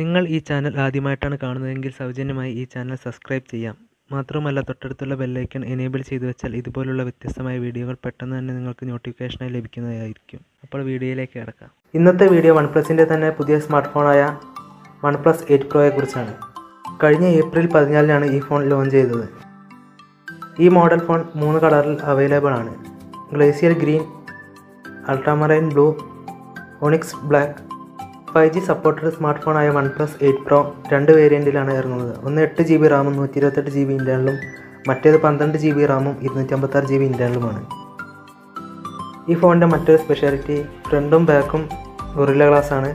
നിങ്ങൾ ഈ ചാനൽ ആദ്യമായിട്ടാണ് കാണുന്നതെങ്കിൽ സൗജന്യമായി ഈ ചാനൽ സബ്സ്ക്രൈബ് ചെയ്യാം. മാത്രമല്ല തൊട്ടടുത്തുള്ള ബെല്ലൈക്കൺ എനേബിൾ ചെയ്തു വെച്ചാൽ ഇതുപോലുള്ള വ്യത്യസ്തമായ വീഡിയോകൾ പെട്ടെന്ന് തന്നെ നിങ്ങൾക്ക് നോട്ടിഫിക്കേഷനായി ലഭിക്കുന്നതായിരിക്കും. അപ്പോൾ വീഡിയോയിലേക്ക് കിടക്കാം. ഇന്നത്തെ വീഡിയോ വൺ പ്ലസിന്റെ തന്നെ പുതിയ സ്മാർട്ട് ഫോണായ വൺ പ്ലസ് എയ്റ്റ് പ്രോയെ കുറിച്ചാണ്. കഴിഞ്ഞ ഏപ്രിൽ പതിനാലിനാണ് ഈ ഫോൺ ലോഞ്ച് ചെയ്തത്. ഈ മോഡൽ ഫോൺ മൂന്ന് കളറിൽ അവൈലബിൾ ആണ്. Glacier green ultramarine blue onyx black five G supported smart ഫോണായ one plus eight pro രണ്ട് വേരിയന്റിലാണ് ഇറങ്ങുന്നത്. ഒന്ന് എട്ട് ജി ബി റാമും നൂറ്റി ഇരുപത്തെട്ട് ജി ബി ഇന്റേണലും മറ്റേത് പന്ത്രണ്ട് ജി ബി റാമും ഇരുന്നൂറ്റി അമ്പത്താറ് ജി ബി ഇന്റേണലുമാണ് ഈ ഫോണിന്റെ മറ്റൊരു സ്പെഷ്യാലിറ്റി ഫ്രണ്ടും ബാക്കും ഗൊറില്ല ഗ്ലാസ് ആണ്.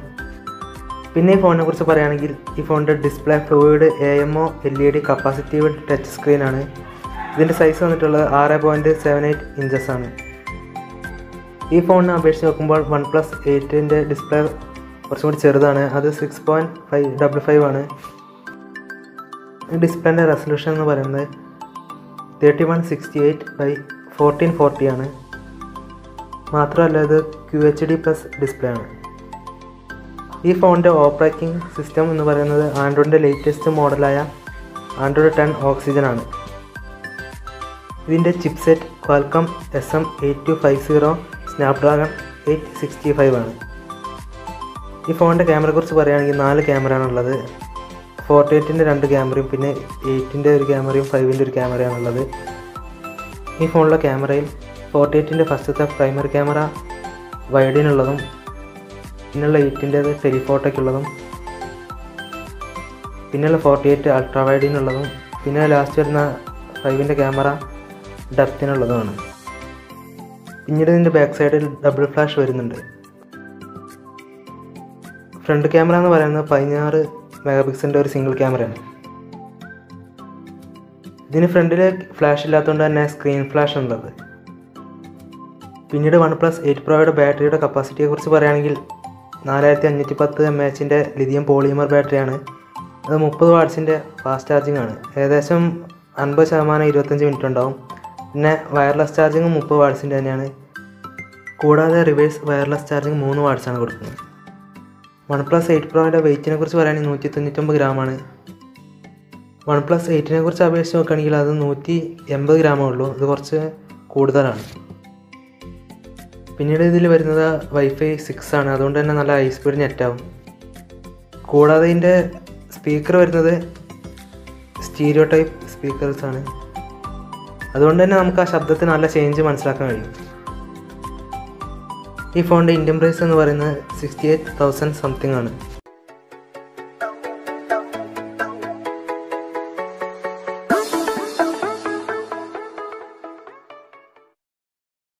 പിന്നെ ഈ ഫോണിനെ കുറിച്ച് പറയുകയാണെങ്കിൽ ഈ ഫോണിന്റെ display fluid A M O L E D capacitive touch സ്ക്രീനാണ് ഇതിന്റെ സൈസ് വന്നിട്ടുള്ളത് ആറ് പോയിന്റ് സെവൻ എയ്റ്റ് ഇഞ്ചസ് ആണ്. ഈ ഫോണിനെ അപേക്ഷിച്ച് നോക്കുമ്പോൾ വൺ പ്ലസ് എയ്റ്റിന്റെ ഡിസ്പ്ലേ കുറച്ചും കൂടി ചെറുതാണ്. അത് six point five double five ആണ്. ഡിസ്പ്ലേന്റെ റെസൊല്യൂഷൻ എന്ന് പറയുന്നത് thirty one sixty eight by fourteen forty ആണ്. മാത്രമല്ല ഇത് Q H D plus display ആണ്. ഈ ഫോണിന്റെ ഓപ്പറേറ്റിംഗ് സിസ്റ്റം എന്ന് പറയുന്നത് ആൻഡ്രോയിഡിന്റെ ലേറ്റസ്റ്റ് മോഡലായ ആൻഡ്രോയിഡ് ടെൻ ഓക്സിജൻ ആണ്. ഇതിന്റെ chipset Qualcomm S M eight two five zero Snapdragon eight sixty five ആണ്. ഈ ഫോണിന്റെ ക്യാമറയെക്കുറിച്ച് പറയുകയാണെങ്കിൽ നാല് ക്യാമറയാണ് ഉള്ളത് ഫോർട്ടി എയ്റ്റിന്റെ രണ്ട് ക്യാമറയും പിന്നെ എയ്റ്റിന്റെ ഒരു ക്യാമറയും ഫൈവിന്റെ ഒരു ക്യാമറയാണുള്ളത്. ഈ ഫോണിലെ ക്യാമറയിൽ ഫോർട്ടി എയ്റ്റിന്റെ ഫസ്റ്റത്തെ പ്രൈമറി ക്യാമറ വൈഡിനുള്ളതും പിന്നെയുള്ള എയ്റ്റിന്റേത് ടെലിഫോട്ടോയ്ക്കുള്ളതും പിന്നെയുള്ള ഫോർട്ടി എയ്റ്റ് അൾട്രാ വൈഡിനുള്ളതും പിന്നെ ലാസ്റ്റ് വരുന്ന ഫൈവിന്റെ ക്യാമറ ഡെപ്തിനുള്ളതുമാണ്. പിന്നീട് ഇതിന്റെ ബാക്ക് സൈഡിൽ ഡബിൾ ഫ്ലാഷ് വരുന്നുണ്ട്. ഫ്രണ്ട് ക്യാമറ എന്ന് പറയുന്നത് പതിനാറ് മെഗാ പിക്സലിന്റെ ഒരു സിംഗിൾ ക്യാമറയാണ്. ഇതിന് ഫ്രണ്ടിൽ ഫ്ലാഷ് ഇല്ലാത്തതുകൊണ്ട് തന്നെ സ്ക്രീൻ ഫ്ലാഷ് ഉള്ളത്. പിന്നീട് വൺ പ്ലസ് എയ്റ്റ് പ്രോയുടെ ബാറ്ററിയുടെ കപ്പാസിറ്റിയെ കുറിച്ച് പറയുകയാണെങ്കിൽ നാലായിരത്തി അഞ്ഞൂറ്റി പത്ത് എം എച്ചിന്റെ ലിഥിയം പോളിമർ ബാറ്ററിയാണ്. അത് മുപ്പത് വാട്ട്സിന്റെ ഫാസ്റ്റ് ചാർജിംഗ് ആണ് ഏകദേശം അൻപത് ശതമാനം ഇരുപത്തഞ്ച് മിനിറ്റ് ഉണ്ടാവും പിന്നെ വയർലെസ് ചാർജിങ് മുപ്പത് വാട്ട്സിന്റെ തന്നെയാണ്. കൂടാതെ റിവേഴ്സ് വയർലെസ് ചാർജിങ് മൂന്ന് വാട്ട്സാണ് കൊടുക്കുന്നത്. വൺ പ്ലസ് എയ്റ്റ് പ്രോയുടെ വെയ്റ്റിനെ കുറിച്ച് പറയുകയാണെങ്കിൽ നൂറ്റി തൊണ്ണൂറ്റൊമ്പത് ഗ്രാമാണ്. വൺ പ്ലസ് എയ്റ്റിനെ കുറിച്ച് അപേക്ഷിച്ച് നോക്കുകയാണെങ്കിൽ അത് നൂറ്റി എൺപത് ഗ്രാമേ ഉള്ളൂ. ഇത് കുറച്ച് കൂടുതലാണ്. പിന്നീട് ഇതിൽ വരുന്നത് വൈഫൈ സിക്സ് ആണ്. അതുകൊണ്ട് തന്നെ നല്ല ഹൈ സ്പീഡ് നെറ്റാവും കൂടാതെ ഇതിന്റെ സ്പീക്കർ വരുന്നത് സ്റ്റീരിയോ ടൈപ്പ് സ്പീക്കേഴ്സാണ് അതുകൊണ്ട് തന്നെ നമുക്ക് ആ ശബ്ദത്തിന് നല്ല ചേഞ്ച് മനസ്സിലാക്കാൻ കഴിയും. ഈ ഫോണിന്റെ ഇന്ത്യൻ പ്രൈസ് എന്ന് പറയുന്നത് സിക്സ്റ്റി എയ്റ്റ് തൗസൻഡ് സംതിങ് ആണ്.